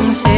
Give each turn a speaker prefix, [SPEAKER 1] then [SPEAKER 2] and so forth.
[SPEAKER 1] jambong se